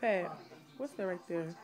Hey, what's that right there?